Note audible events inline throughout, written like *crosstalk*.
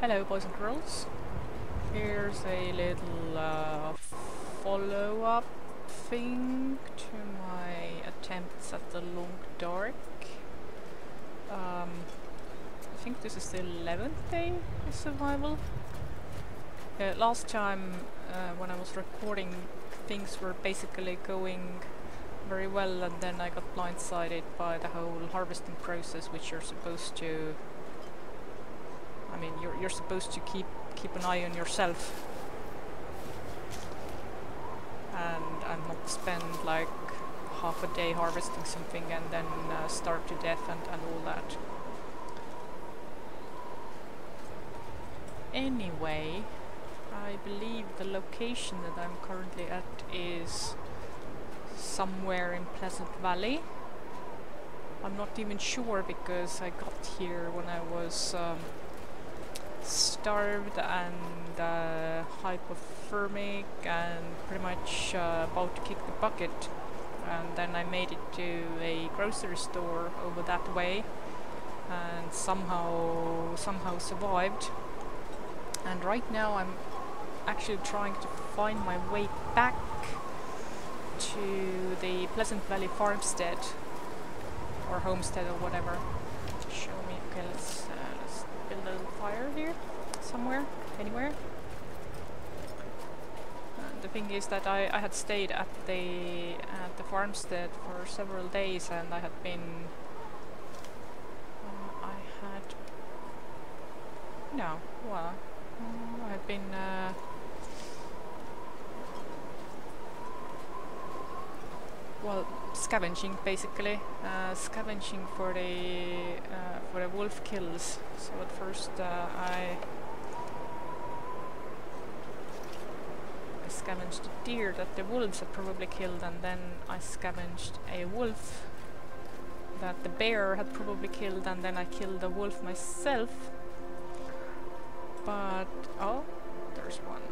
Hello, boys and girls. Here's a little uh, follow-up thing to my attempts at the long dark. Um, I think this is the 11th day of survival. Uh, last time uh, when I was recording things were basically going very well and then I got blindsided by the whole harvesting process which you're supposed to I mean, you're you're supposed to keep keep an eye on yourself, and and not spend like half a day harvesting something and then uh, starve to death and and all that. Anyway, I believe the location that I'm currently at is somewhere in Pleasant Valley. I'm not even sure because I got here when I was um, starved and uh, hypothermic and pretty much uh, about to kick the bucket. And then I made it to a grocery store over that way and somehow somehow survived. And right now I'm actually trying to find my way back to the Pleasant Valley farmstead or homestead or whatever. Show me okay let's fire here somewhere, anywhere. Uh, the thing is that I, I had stayed at the at the farmstead for several days and I had been uh, I had no well uh, I had been uh, well scavenging basically. Uh, scavenging for the uh, for the wolf kills. So at first uh, I I scavenged a deer that the wolves had probably killed and then I scavenged a wolf that the bear had probably killed and then I killed the wolf myself. But oh there's one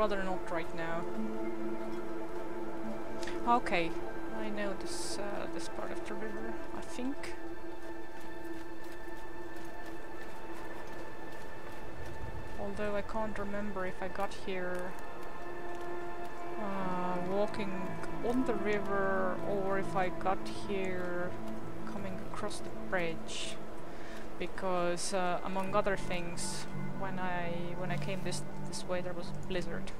rather not right now. Okay, I know this uh, this part of the river, I think. Although I can't remember if I got here uh, walking on the river or if I got here coming across the bridge because uh, among other things when I when I came this this way there was a blizzard.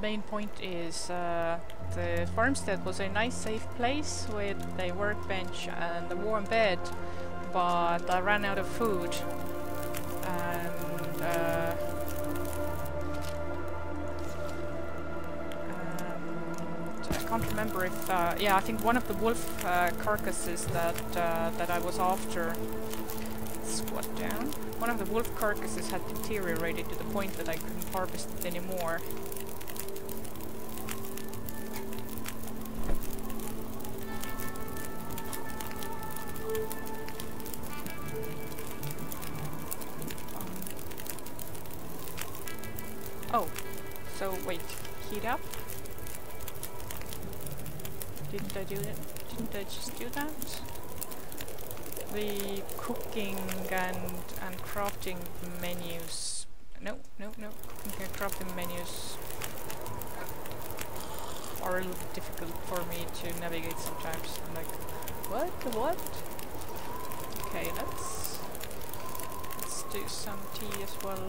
main point is uh, the farmstead was a nice safe place with a workbench and a warm bed but I ran out of food and uh, remember if uh, yeah I think one of the wolf uh, carcasses that uh, that I was after. Squat down. One of the wolf carcasses had deteriorated to the point that I couldn't harvest it anymore do that? Didn't I just do that? The cooking and and crafting menus. No, no, no. Cooking and crafting menus are a little difficult for me to navigate sometimes. I'm like, what? What? Okay, let's let's do some tea as well.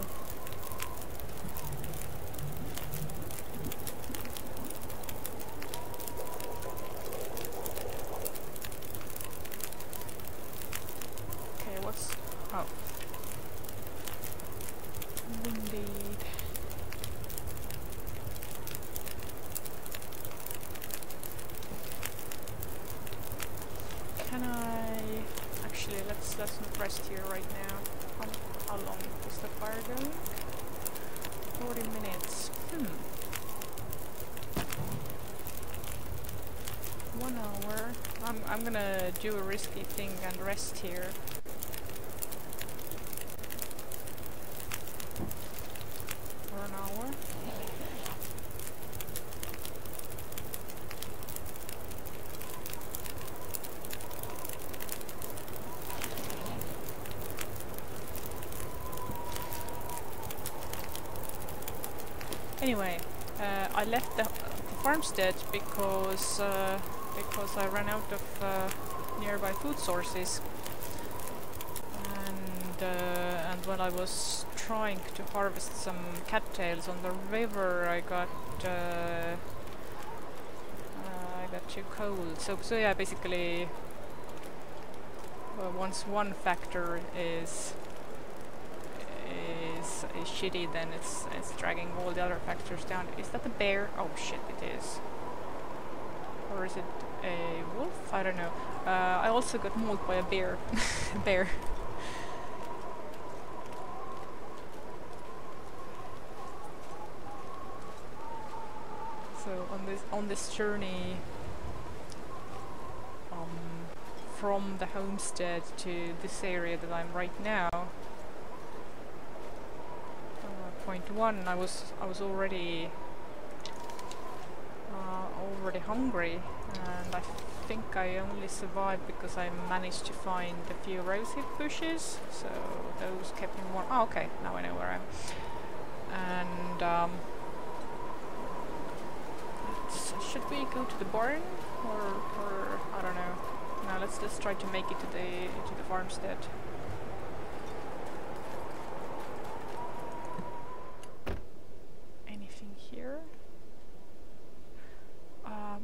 One hour. I'm, I'm gonna do a risky thing and rest here. For an hour. Anyway, uh, I left the, the farmstead because uh, because I ran out of uh, nearby food sources. And uh, and when I was trying to harvest some cattails on the river, I got uh, I got too cold. So so yeah, basically, once one factor is is, shitty, then it's it's dragging all the other factors down. Is that the bear? Oh shit, it is. Or is it a wolf? I don't know. Uh, I also got mauled by a bear. *laughs* bear. So on this on this journey um, from the homestead to this area that I'm right now, point one, I was I was already uh, already hungry, and I think I only survived because I managed to find a few rosehip bushes. So those kept me warm. Oh, okay, now I know where I am. And um, should we go to the barn or or I don't know. Now let's just try to make it to the to the farmstead.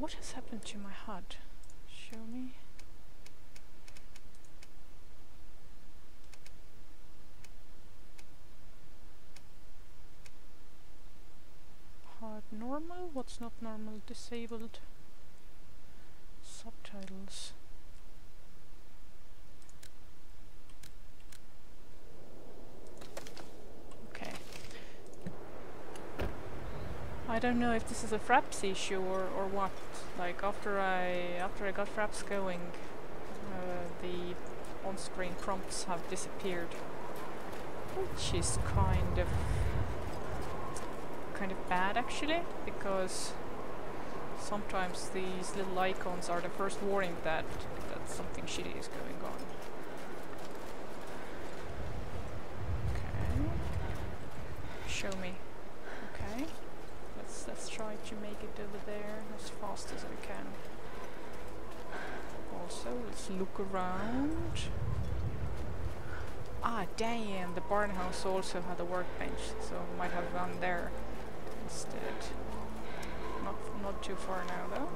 What has happened to my HUD? Show me. HUD normal? What's not normal? Disabled. Subtitles. I don't know if this is a Fraps issue or, or what. Like after I after I got Fraps going, uh, the on-screen prompts have disappeared, which is kind of kind of bad actually, because sometimes these little icons are the first warning that that something shitty is going on. Okay. Show me to make it over there as fast as I can. Also, let's look around. Ah, damn, the barn house also had a workbench, so might have gone there instead. Not, not too far now, though.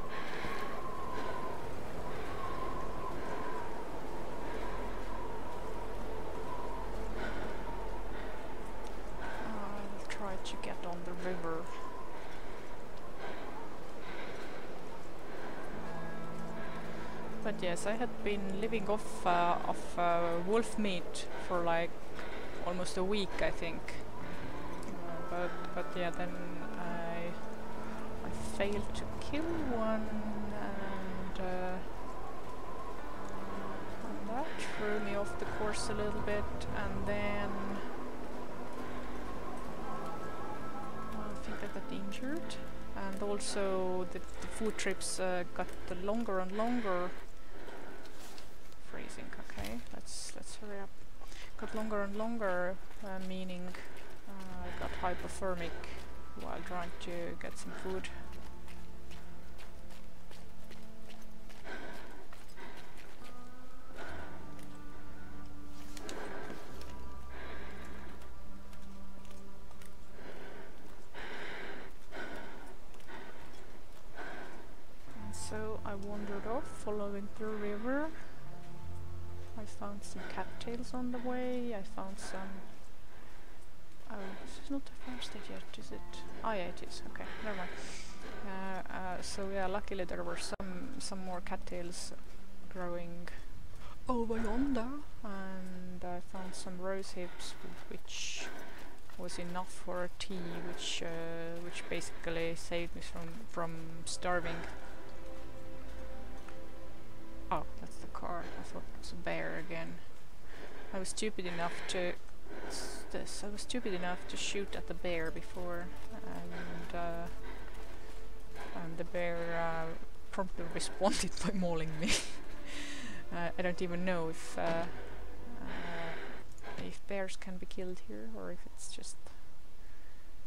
I'll try to get on the river. But yes, I had been living off uh, of uh, wolf meat for like almost a week, I think. Uh, but but yeah, then I I failed to kill one, and, uh, and that threw me off the course a little bit. And then I think I got injured and also the, the food trips uh, got longer and longer freezing. Okay, let's hurry up. Got longer and longer, uh, meaning uh, I got hypothermic while trying to get some food. And so I wandered off following the river I found some cattails on the way, I found some... Oh, this is not the farmstead yet, is it? Oh yeah, it is, okay, never mind. Uh, uh, so yeah, luckily there were some some more cattails growing over yonder, and I found some rose hips, which was enough for a tea, which uh, which basically saved me from from starving I thought it was a bear again. I was stupid enough to this. I was stupid enough to shoot at the bear before, and uh, and the bear uh, promptly *laughs* responded by mauling me. *laughs* uh, I don't even know if uh, uh, if bears can be killed here or if it's just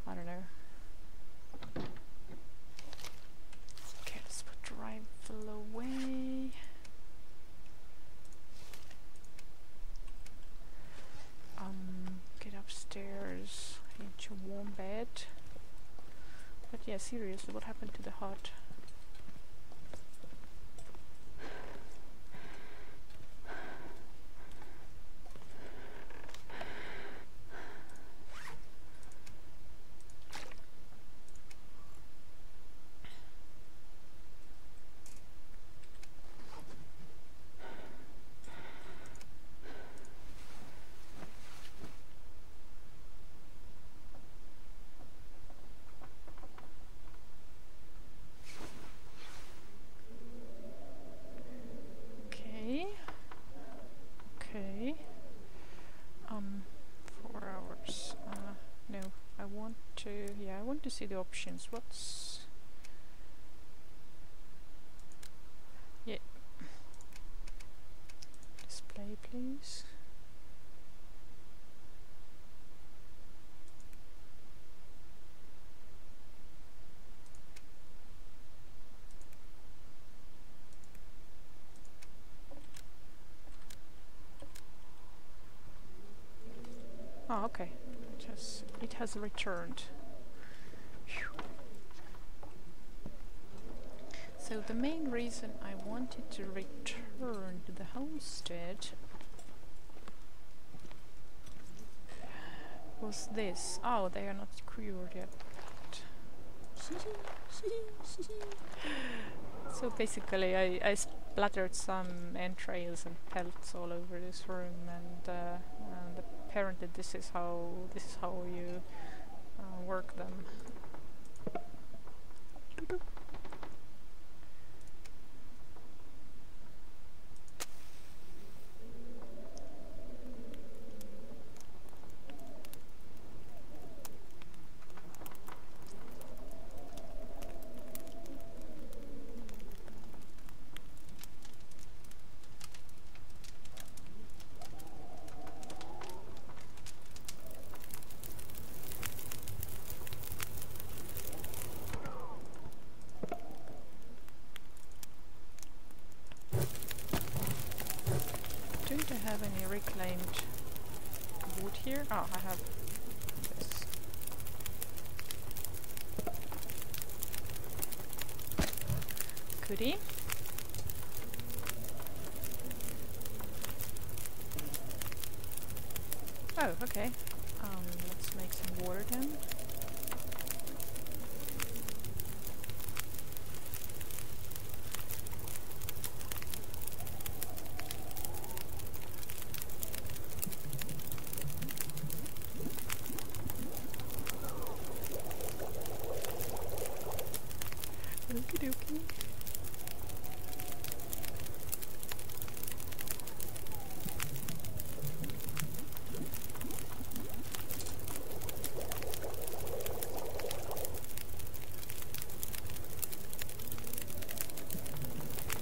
I don't know. Okay, let's put rifle away. Um, get upstairs into a warm bed. But yeah, seriously, what happened to the HUD? Okay. Okay. Um, four hours. Uh, no, I want to. Yeah, I want to see the options. What's. Yeah. Display, please. Oh, okay. It has, it has returned. So the main reason I wanted to return to the homestead was this. Oh, they are not cured yet. *laughs* so basically I, I splattered some entrails and pelts all over this room and, uh, and apparently this is how this is how you uh, work them. Don't I have any reclaimed wood here? Oh, I have this. Goodie. Oh, okay. Um, let's make some water then. Okie dokie.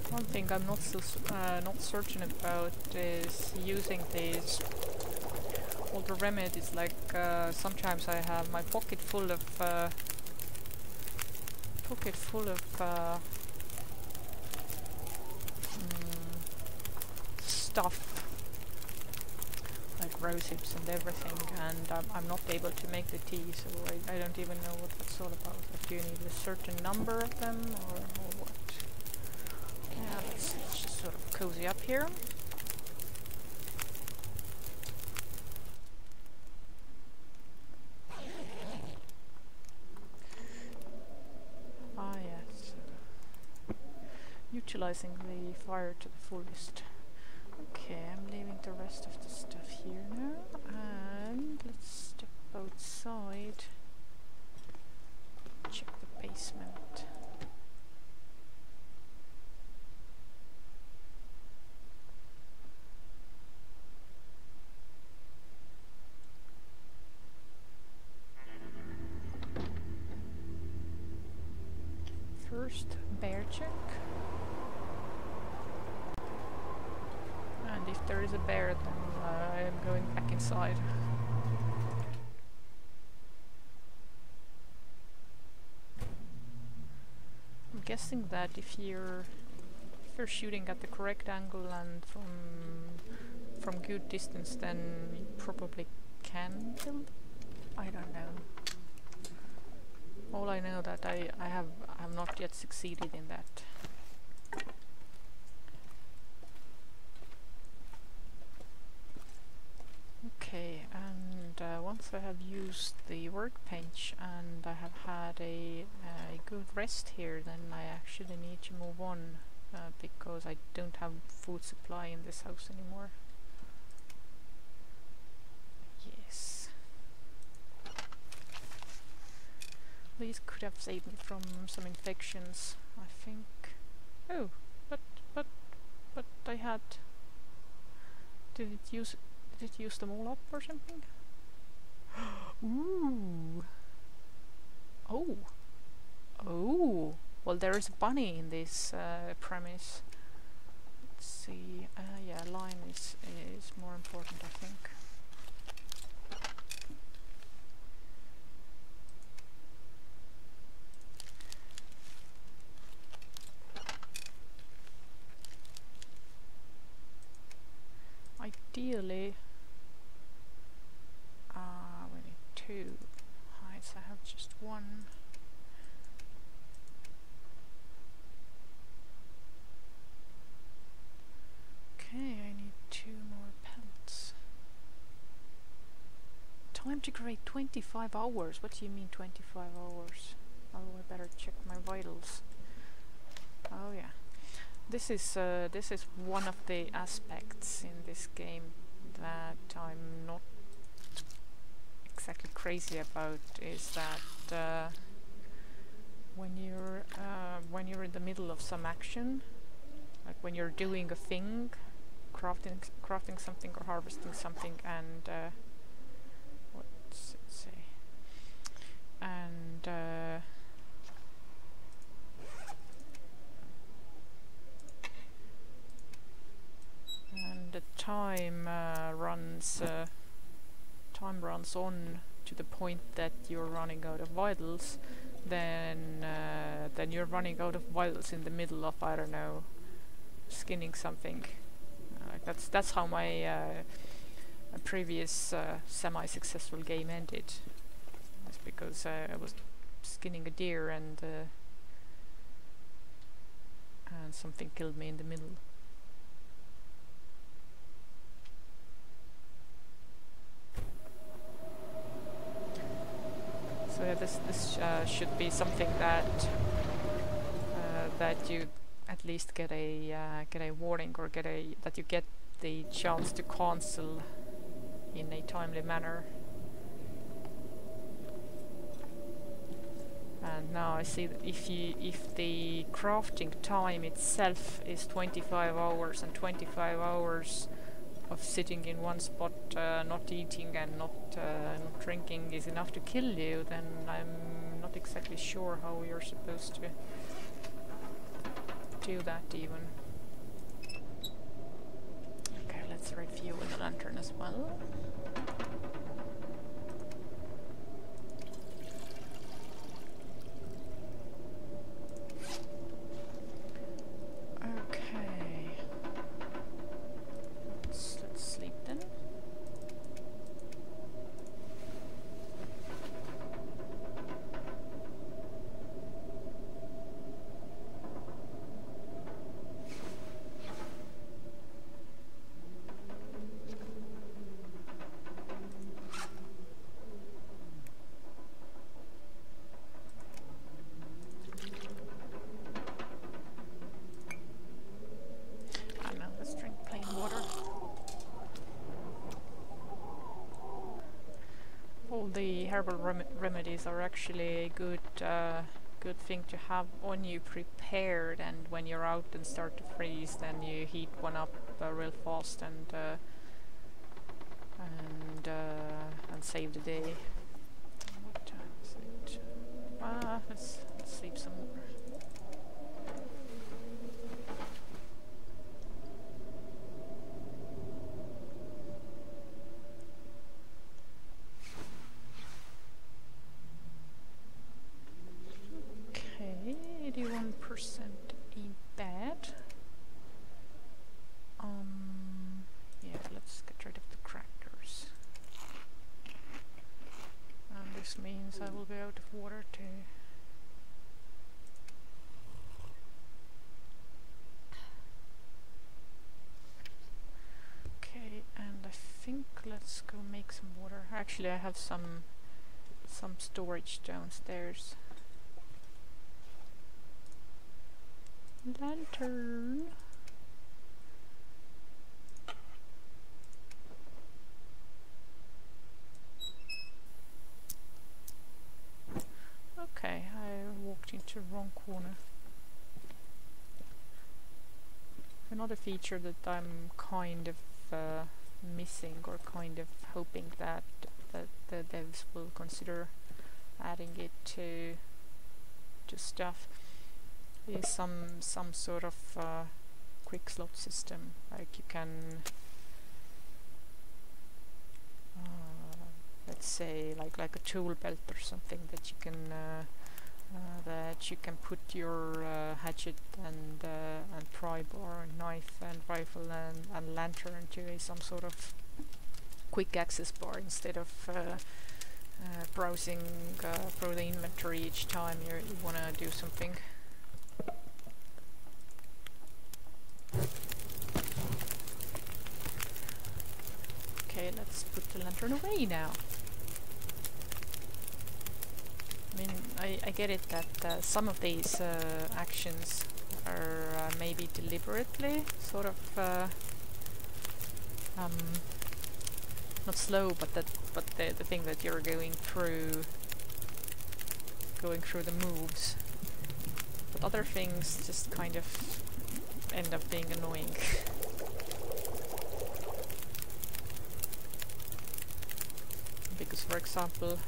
One thing I'm not so uh, not certain about is using these all the remedies. Like uh, sometimes I have my pocket full of uh, pocket full of uh, mm, stuff like rose hips and everything and I'm not able to make the tea so I, I don't even know what that's all about. Like do you need a certain number of them or, or what? Let's, let's just sort of cozy up here. Ah yes. Utilizing the fire to the fullest. Okay, I'm leaving the rest of the stuff here now and let's step outside. Check the basement. There is a bear, then I am going back inside. I'm guessing that if you're if you're shooting at the correct angle and from from good distance, then you probably can kill. them. I don't know. All I know that I I have I have not yet succeeded in that. Okay, and uh, once I have used the workbench and I have had a, a good rest here, then I actually need to move on uh, because I don't have food supply in this house anymore. Yes. These could have saved me from some infections, I think. Oh, but, but, but I had... Did it use did it use them all up or something? Ooh. Oh. Oh. Well, there is a bunny in this uh, premise. Let's see. Uh, yeah, line is is more important, I think. Ideally, uh, we need two hides. I have just one. Okay, I need two more pellets. Create 25 hours. What do you mean 25 hours? Oh, I better check my vitals. Oh yeah. This is uh, this is one of the aspects in this game that I'm not exactly crazy about is that uh, when you're uh, when you're in the middle of some action, like when you're doing a thing, crafting crafting something or harvesting something, and uh, what's it say? And uh, and the time uh, uh, time runs on to the point that you're running out of vitals then uh, then you're running out of vitals in the middle of I don't know skinning something. Uh, that's that's how my uh, previous uh, semi-successful game ended. It's because I was skinning a deer and and something killed me in the middle So yeah, this this uh, should be something that uh, that you at least get a uh, get a warning or get a that you get the chance to cancel in a timely manner. And now I see that if you if the crafting time itself is 25 hours and 25 hours of sitting in one spot, uh, not eating and not, uh, not drinking is enough to kill you, then I'm not exactly sure how you're supposed to do that even. Okay, let's refuel the lantern as well. Okay. Let's, let's sleep then. I don't know, let's drink plain water. All the herbal rem remedies are actually a good, uh, good thing to have on you prepared and when you're out and start to freeze then you heat one up uh, real fast and uh, and uh, and save the day. What time is it? Ah, let's, let's sleep some more. water to Okay, and I think let's go make some water. Actually, I have some some storage downstairs. Lantern. Okay, I walked into the wrong corner. Another feature that I'm kind of uh, missing or kind of hoping that that the devs will consider adding it to to stuff is some some sort of uh, quick slot system. Like you can uh, let's say like like a tool belt or something that you can uh, uh, that you can put your uh, hatchet and uh, and pry bar and knife and rifle and, and lantern to a some sort of quick access bar instead of uh, uh, browsing uh, through the inventory each time you want to do something. Okay, let's put the lantern away now. I mean, I, I get it that uh, some of these uh, actions are uh, maybe deliberately sort of um, not slow, but that but the the thing that you're going through going through the moves. But other things just kind of end up being annoying. *laughs* because, for example.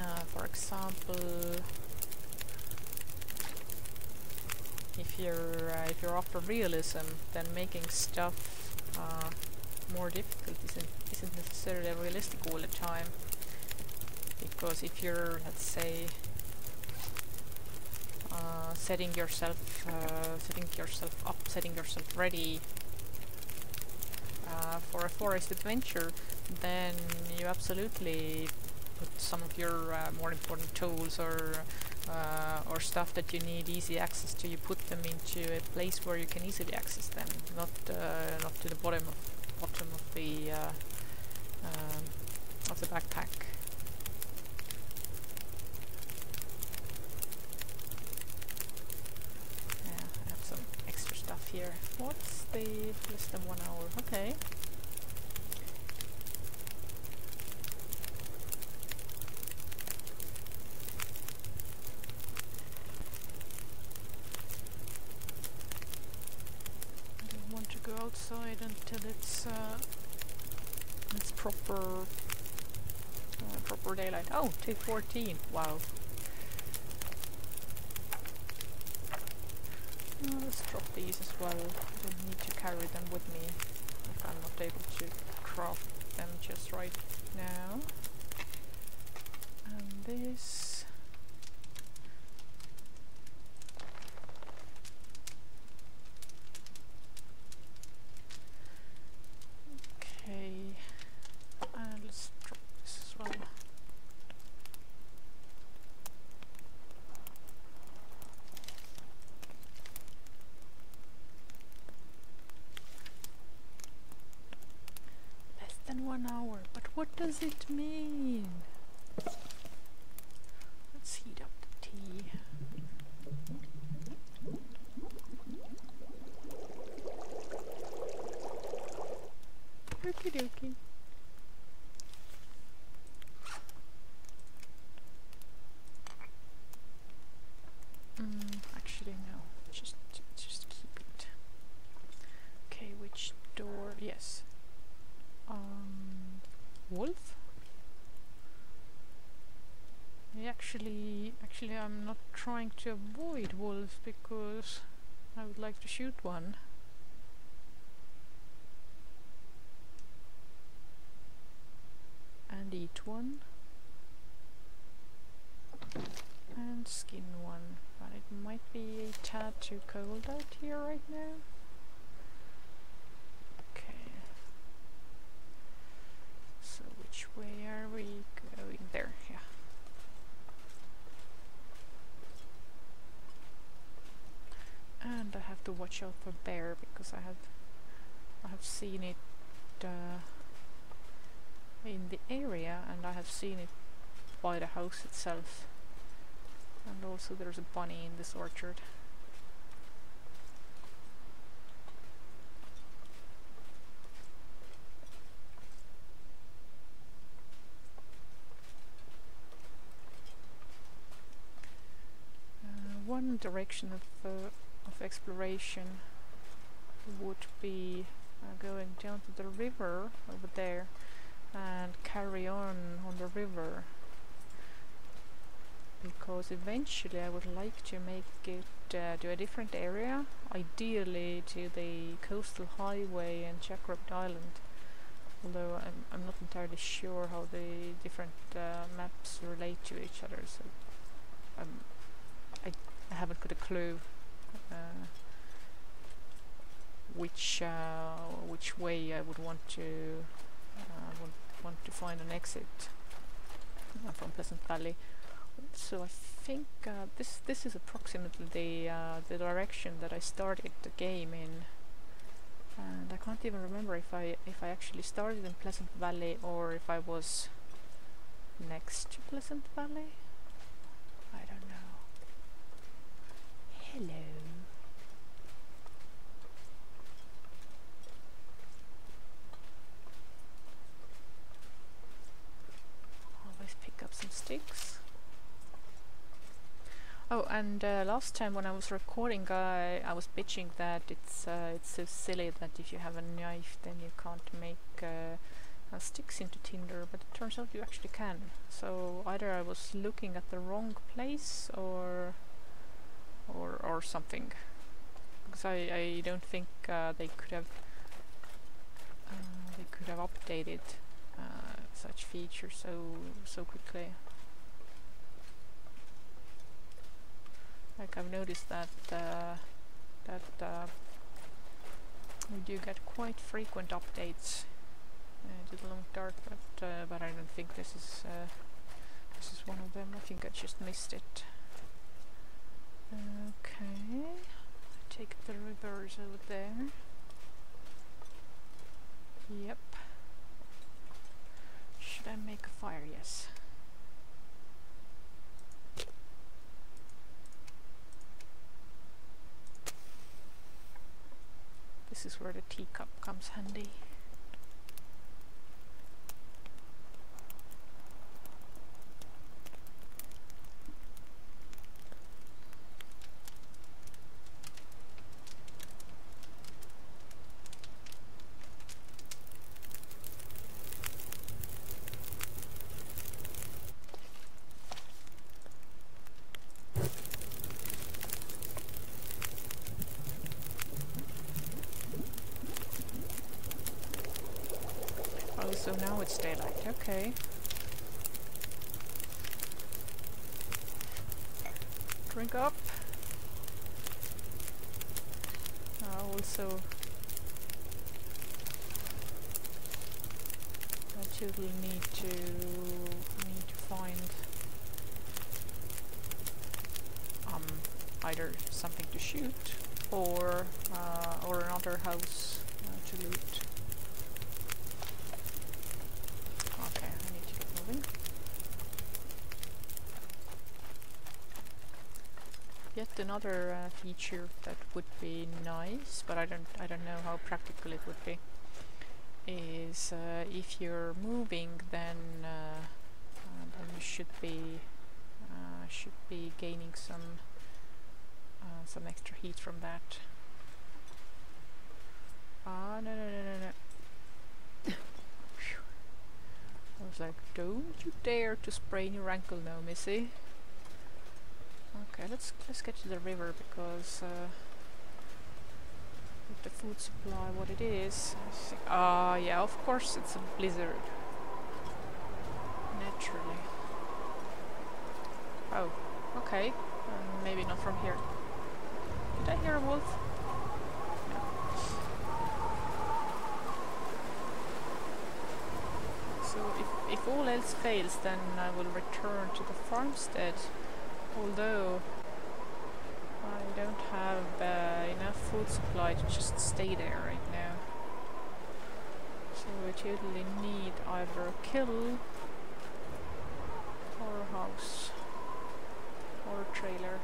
Uh, for example, if you're uh, if you're after realism, then making stuff uh, more difficult isn't isn't necessarily realistic all the time. Because if you're, let's say, uh, setting yourself uh, setting yourself up, setting yourself ready uh, for a forest adventure, then you absolutely put some of your uh, more important tools or uh, or stuff that you need easy access to. You put them into a place where you can easily access them, not uh, not to the bottom of bottom of the uh, um, of the backpack. Yeah, I have some extra stuff here. What's the less than one hour? Okay. I don't want to go until it's uh, it's proper uh, proper daylight. Oh, 214. Wow. Uh, let's drop these as well. I don't need to carry them with me if I'm not able to craft them just right now. And this. Okay. And let's drop this as well. Less than one hour, but what does it mean? Let's heat up the tea. Okie dokie. Mm, actually no, just just keep it. Okay, which door? Yes. Um, wolf. I actually, actually, I'm not trying to avoid wolves because I would like to shoot one. And eat one. And skin one. But it might be a tad too cold out here right now. Okay. Which way are we going? There, yeah. And I have to watch out for bear because I have I have seen it uh, in the area and I have seen it by the house itself. And also there's a bunny in this orchard. Uh, one direction of, uh, exploration would be uh, going down to the river over there and carry on on the river because eventually I would like to make it uh, to a different area, ideally to the coastal highway and Jackrabbit Island. Although I'm, I'm not entirely sure how the different uh, maps relate to each other, so um, I, haven't got a clue which uh, which way I would want to uh, would want to find an exit uh, from Pleasant Valley. So I think uh, this this is approximately the uh, the direction that I started the game in. And I can't even remember if I if I actually started in Pleasant Valley or if I was next to Pleasant Valley. I don't know. Hello always pick up some sticks Oh, and uh, last time when I was recording, I I was bitching that it's uh, it's so silly that if you have a knife, then you can't make uh, uh, sticks into tinder. But it turns out you actually can. So either I was looking at the wrong place, or or or something. Because I I don't think uh, they could have uh, they could have updated such features so so quickly. Like I've noticed that uh, that uh, we do get quite frequent updates uh, to the long dark, but uh, but I don't think this is uh, this is one of them. I think I just missed it. Okay, take the reverse over there. Yep. Should I make a fire? Yes. This is where the teacup comes handy. so now it's daylight, okay. Drink up. Uh, also, I too will need to need to find um either something to shoot or uh, or another house uh, to loot. Another uh, feature that would be nice, but I don't I don't know how practical it would be. Is uh, if you're moving, then uh, uh then you should be uh, should be gaining some some extra heat from that. Ah no no no no no. *laughs* I was like, don't you dare to sprain your ankle now, Missy. Okay, let's let's get to the river because uh, with the food supply, what it is. Ah, uh, yeah, of course it's a blizzard. Naturally. Oh, okay. Um, maybe not from here. Did I hear a wolf? So if if all else fails, then I will return to the farmstead. Although I don't have uh, enough food supply to just stay there right now. So I totally need either a kill or a house or a trailer.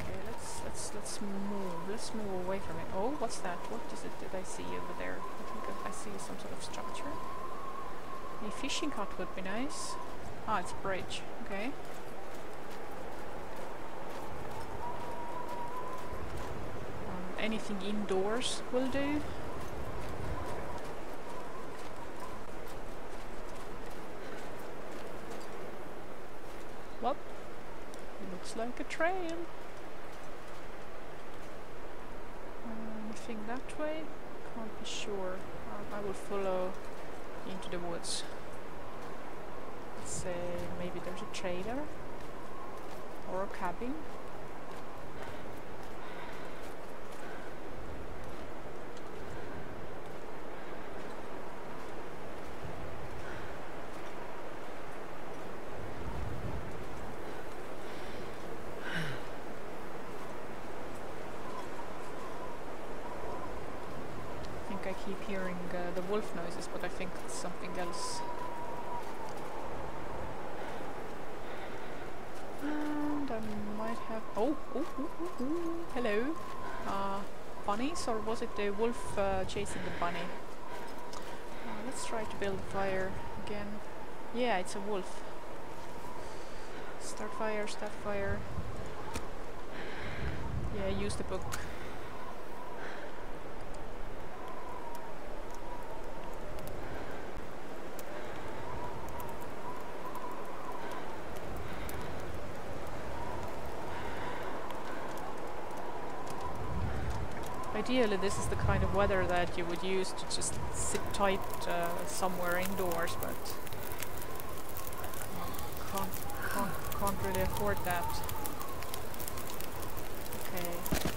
Okay, let's let's let's move. Let's move away from it. Oh, what's that? What is it that I see over there? I think I I see some sort of structure. A fishing hut would be nice. Ah, it's a bridge. Okay. Um, anything indoors will do. Well, it looks like a trail. Anything that way? Can't be sure. Um, I will follow into the woods. Let's say maybe there's a trailer or a cabin. I think I keep hearing uh, the wolf noises, but I think it's something else. And I might have. Oh, oh, oh, oh, oh, hello. Uh, or was it the wolf uh, chasing the bunny? Uh, let's try to build a fire again. Yeah, it's a wolf. Start fire, start fire. Yeah, use the book. Ideally, this is the kind of weather that you would use to just sit tight uh, somewhere indoors, but can't, can't, can't really afford that. Okay.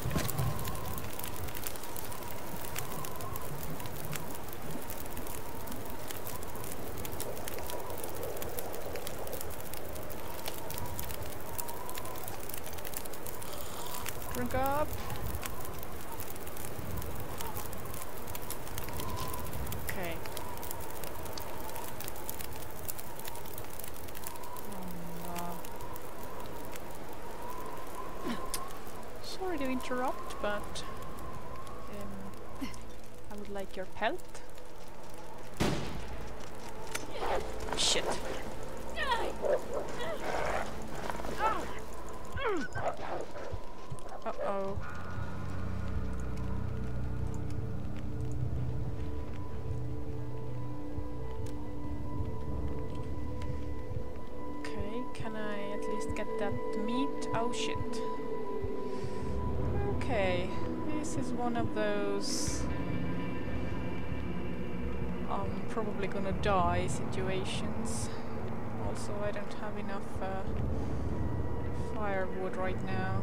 Drink up. Meat? Oh shit. Okay, this is one of those I'm probably gonna die situations. Also, I don't have enough uh, firewood right now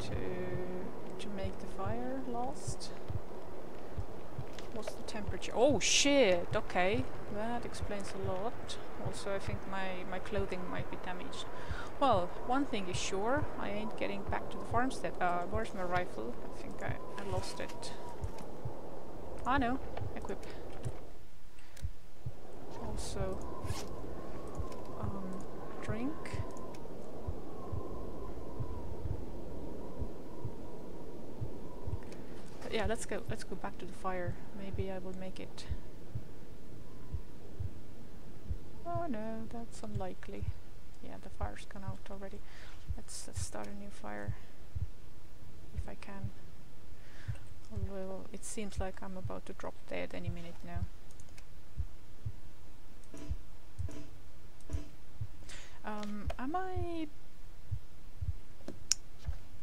to to make the fire last. What's the temperature? Oh shit! Okay, that explains a lot. Also, I think my my clothing might be damaged. Well, one thing is sure, I ain't getting back to the farmstead. Uh, where's my rifle? I think I, I lost it. Ah no, equip. Also, um, drink. But yeah, let's go. Let's go back to the fire. Maybe I will make it. Oh no, that's unlikely. Yeah, the fire's gone out already. Let's, let's start a new fire if I can. Although it seems like I'm about to drop dead any minute now. Um, am I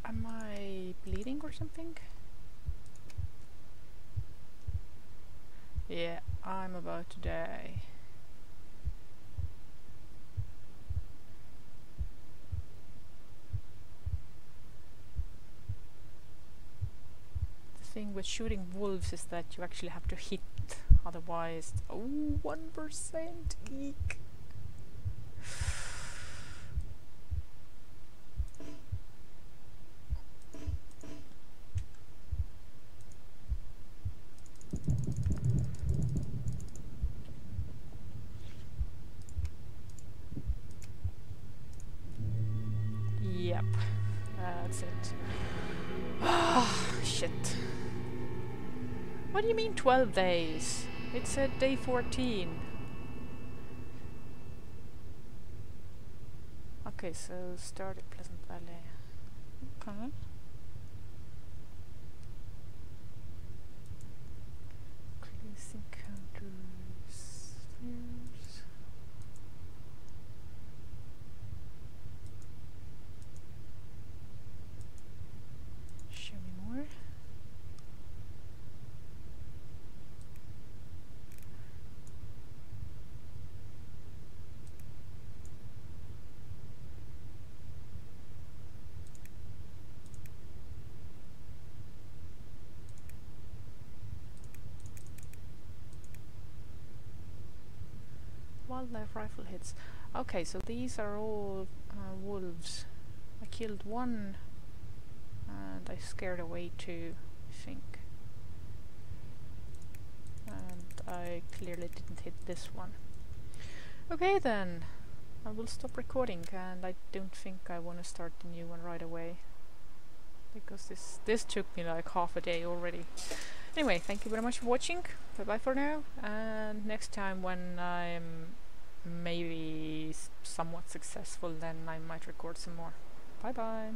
am I bleeding or something? Yeah, I'm about to die. The thing with shooting wolves is that you actually have to hit Otherwise, oh, 1% geek. 12 days? It said day 14. Okay, so start at Pleasant Valley. Okay. Close encounters. Spheres. Show me more. Wildlife rifle hits. Okay, so these are all uh, wolves. I killed one and I scared away two, I think. And I clearly didn't hit this one. Okay then, I will stop recording and I don't think I want to start the new one right away. Because this, this took me like half a day already. Anyway, thank you very much for watching. Bye bye for now. And next time when I'm maybe somewhat successful, then I might record some more. Bye bye.